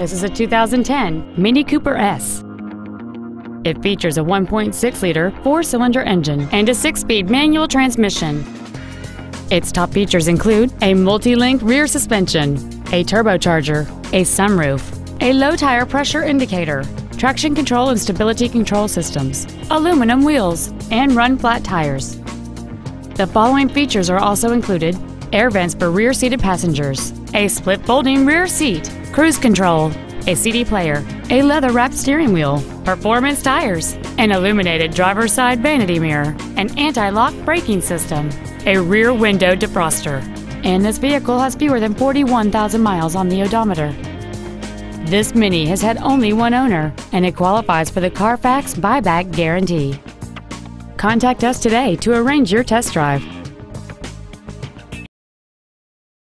This is a 2010 Mini Cooper S. It features a 1.6-liter four-cylinder engine and a six-speed manual transmission. Its top features include a multi-link rear suspension, a turbocharger, a sunroof, a low tire pressure indicator, traction control and stability control systems, aluminum wheels, and run flat tires. The following features are also included air vents for rear-seated passengers, a split folding rear seat, cruise control, a CD player, a leather-wrapped steering wheel, performance tires, an illuminated driver's side vanity mirror, an anti-lock braking system, a rear window defroster, and this vehicle has fewer than 41,000 miles on the odometer. This Mini has had only one owner, and it qualifies for the Carfax buyback guarantee. Contact us today to arrange your test drive.